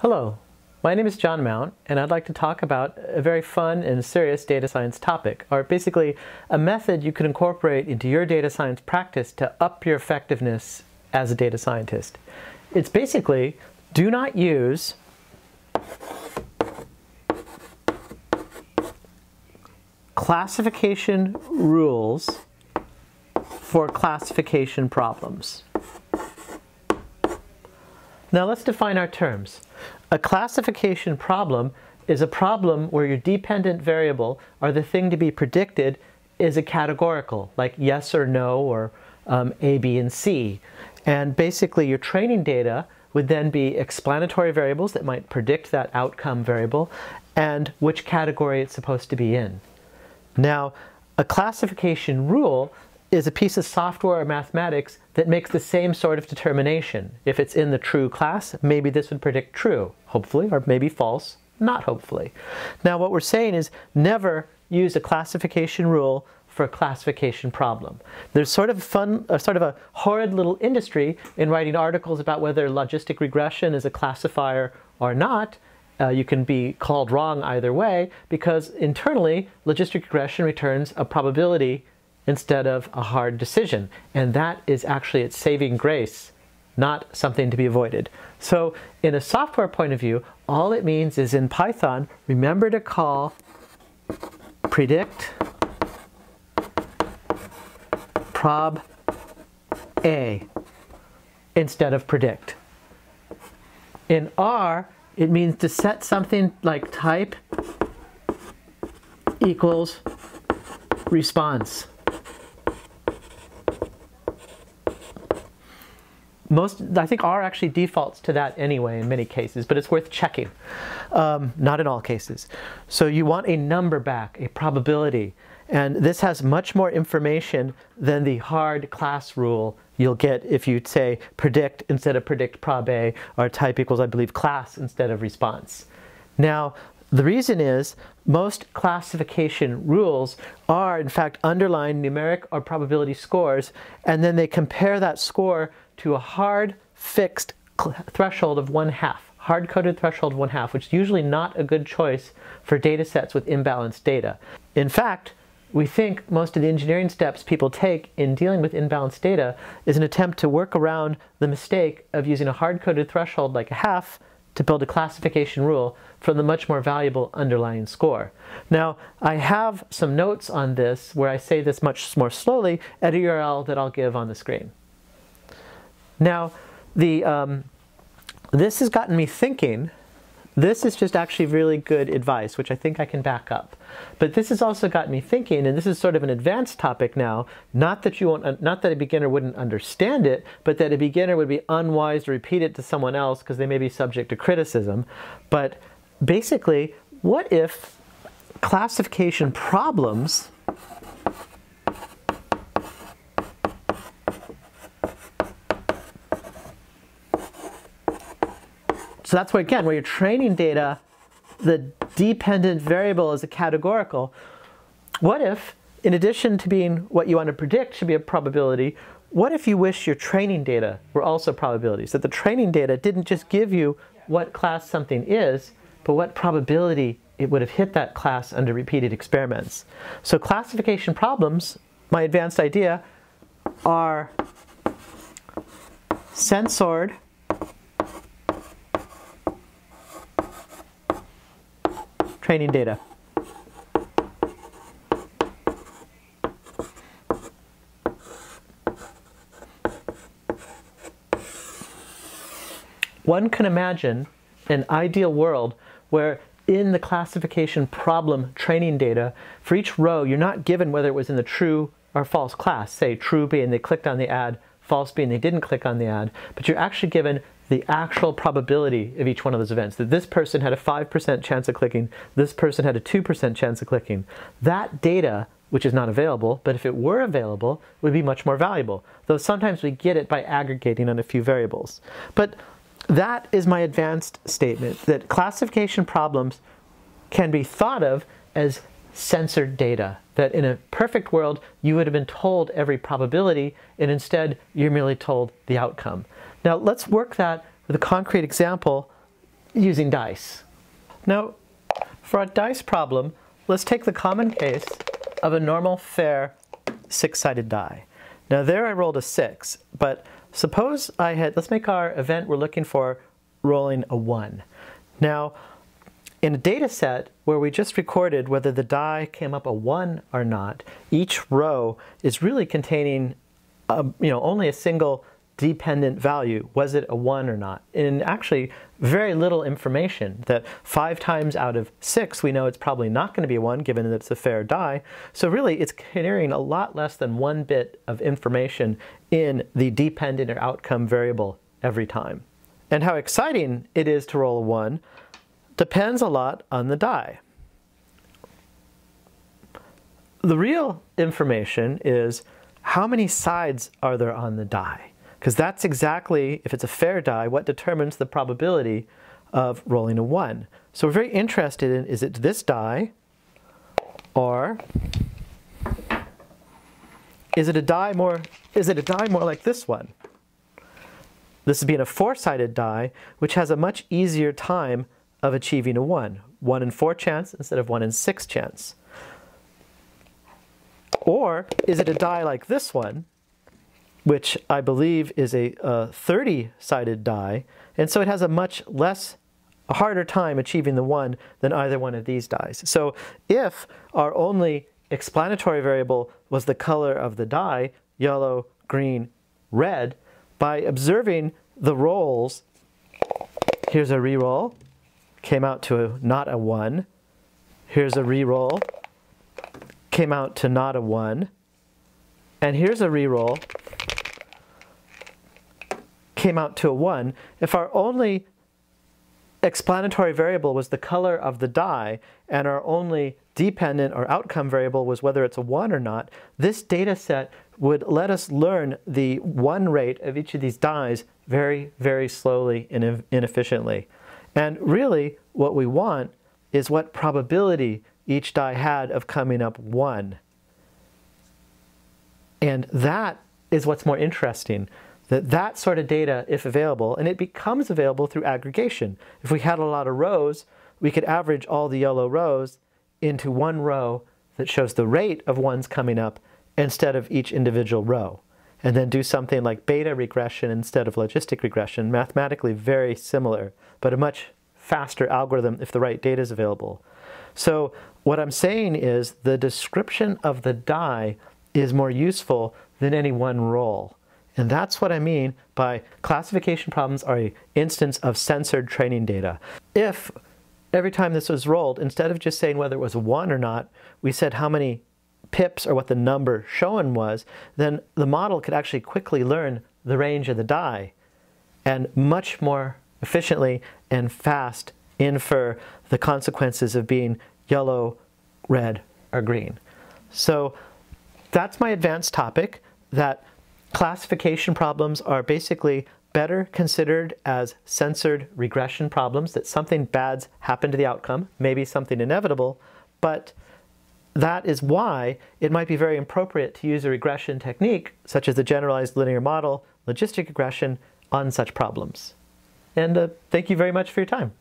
Hello, my name is John Mount, and I'd like to talk about a very fun and serious data science topic, or basically a method you can incorporate into your data science practice to up your effectiveness as a data scientist. It's basically do not use classification rules for classification problems. Now let's define our terms. A classification problem is a problem where your dependent variable, or the thing to be predicted, is a categorical, like yes or no, or um, A, B, and C. And basically your training data would then be explanatory variables that might predict that outcome variable, and which category it's supposed to be in. Now, a classification rule is a piece of software or mathematics that makes the same sort of determination. If it's in the true class, maybe this would predict true, hopefully, or maybe false, not hopefully. Now what we're saying is never use a classification rule for a classification problem. There's sort of fun, uh, sort of a horrid little industry in writing articles about whether logistic regression is a classifier or not. Uh, you can be called wrong either way because internally logistic regression returns a probability instead of a hard decision. And that is actually its saving grace, not something to be avoided. So in a software point of view, all it means is in Python, remember to call predict prob A instead of predict. In R, it means to set something like type equals response. Most, I think R actually defaults to that anyway in many cases, but it's worth checking. Um, not in all cases. So you want a number back, a probability. And this has much more information than the hard class rule you'll get if you say predict instead of predict proba, or type equals, I believe, class instead of response. Now, the reason is most classification rules are in fact underlying numeric or probability scores, and then they compare that score to a hard fixed threshold of one half, hard-coded threshold of one half, which is usually not a good choice for data sets with imbalanced data. In fact, we think most of the engineering steps people take in dealing with imbalanced data is an attempt to work around the mistake of using a hard-coded threshold like a half to build a classification rule from the much more valuable underlying score. Now, I have some notes on this where I say this much more slowly at a URL that I'll give on the screen. Now, the, um, this has gotten me thinking. This is just actually really good advice, which I think I can back up. But this has also got me thinking, and this is sort of an advanced topic now. Not that you won't, not that a beginner wouldn't understand it, but that a beginner would be unwise to repeat it to someone else because they may be subject to criticism. But basically, what if classification problems So that's where, again, where you're training data, the dependent variable is a categorical. What if, in addition to being what you want to predict should be a probability, what if you wish your training data were also probabilities? That the training data didn't just give you what class something is, but what probability it would have hit that class under repeated experiments. So classification problems, my advanced idea, are censored training data. One can imagine an ideal world where in the classification problem training data, for each row, you're not given whether it was in the true or false class, say true being they clicked on the ad, false being they didn't click on the ad, but you're actually given the actual probability of each one of those events. That this person had a 5% chance of clicking, this person had a 2% chance of clicking. That data, which is not available, but if it were available, would be much more valuable. Though sometimes we get it by aggregating on a few variables. But that is my advanced statement, that classification problems can be thought of as censored data. That in a perfect world, you would have been told every probability, and instead, you're merely told the outcome. Now let's work that with a concrete example using dice. Now, for a dice problem, let's take the common case of a normal fair six-sided die. Now there I rolled a six, but suppose I had, let's make our event we're looking for rolling a one. Now, in a data set where we just recorded whether the die came up a 1 or not, each row is really containing a, you know, only a single dependent value. Was it a 1 or not? And actually, very little information. That 5 times out of 6, we know it's probably not going to be a 1 given that it's a fair die. So really, it's carrying a lot less than one bit of information in the dependent or outcome variable every time. And how exciting it is to roll a 1 depends a lot on the die. The real information is how many sides are there on the die? Because that's exactly, if it's a fair die, what determines the probability of rolling a 1. So we're very interested in, is it this die, or is it a die more, is it a die more like this one? This is being a four-sided die, which has a much easier time of achieving a 1. 1 in 4 chance instead of 1 in 6 chance. Or is it a die like this one, which I believe is a 30-sided die, and so it has a much less, a harder time achieving the 1 than either one of these dies. So if our only explanatory variable was the color of the die, yellow, green, red, by observing the rolls, here's a re-roll, came out to a, not a 1. Here's a re-roll, came out to not a 1. And here's a reroll, came out to a 1. If our only explanatory variable was the color of the die, and our only dependent or outcome variable was whether it's a 1 or not, this data set would let us learn the 1 rate of each of these dies very, very slowly and inefficiently. And really, what we want is what probability each die had of coming up 1. And that is what's more interesting. That that sort of data, if available, and it becomes available through aggregation. If we had a lot of rows, we could average all the yellow rows into one row that shows the rate of ones coming up instead of each individual row. And then do something like beta regression instead of logistic regression, mathematically very similar but a much faster algorithm if the right data is available. So what I'm saying is the description of the die is more useful than any one roll. And that's what I mean by classification problems are an instance of censored training data. If every time this was rolled, instead of just saying whether it was 1 or not, we said how many pips or what the number shown was, then the model could actually quickly learn the range of the die and much more efficiently and fast infer the consequences of being yellow, red, or green. So that's my advanced topic, that classification problems are basically better considered as censored regression problems, that something bad's happened to the outcome, maybe something inevitable, but that is why it might be very appropriate to use a regression technique, such as the generalized linear model, logistic regression, on such problems. And uh, thank you very much for your time.